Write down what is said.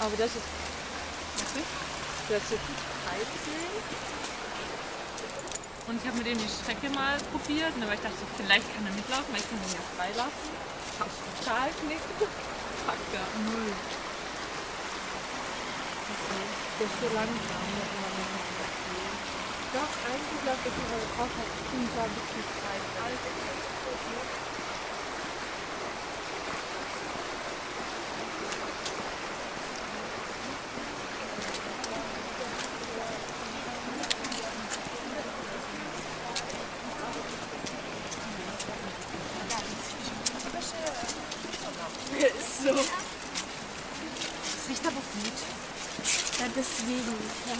Aber das ist, das ist 13. Und ich habe mit ihm die Strecke mal probiert, ne, weil ich dachte, vielleicht kann er mitlaufen, weil ich kann ihn ja freilassen. Hab total knickt. Er null. Der ist so langsam. Doch, eigentlich läuft immer auch halt 25 bis So. Das riecht aber gut. Ja, deswegen. Ja,